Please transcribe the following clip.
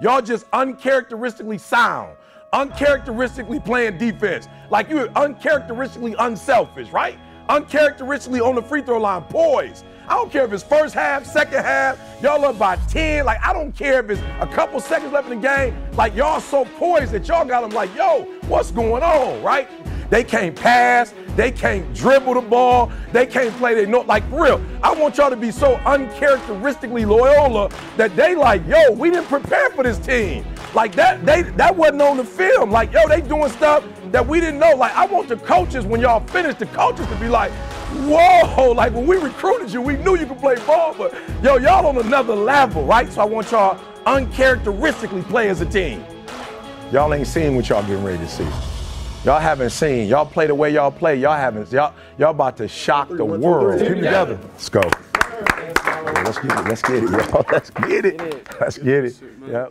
Y'all just uncharacteristically sound, uncharacteristically playing defense. Like you're uncharacteristically unselfish, right? Uncharacteristically on the free throw line, poised. I don't care if it's first half, second half, y'all up by 10. Like, I don't care if it's a couple seconds left in the game. Like, y'all so poised that y'all got them like, yo, what's going on, right? They can't pass. They can't dribble the ball. They can't play their note. Like, real, I want y'all to be so uncharacteristically Loyola that they like, yo, we didn't prepare for this team. Like, that they that wasn't on the film. Like, yo, they doing stuff that we didn't know. Like, I want the coaches, when y'all finish, the coaches to be like, whoa, like when we recruited you, we knew you could play ball, but yo, y'all on another level, right? So I want y'all uncharacteristically play as a team. Y'all ain't seeing what y'all getting ready to see. Y'all haven't seen. Y'all play the way y'all play. Y'all haven't. Y'all y'all about to shock the world. Keep together. Let's go. Let's get it. Let's get it, y'all. Let's get it. Let's get it. Yeah.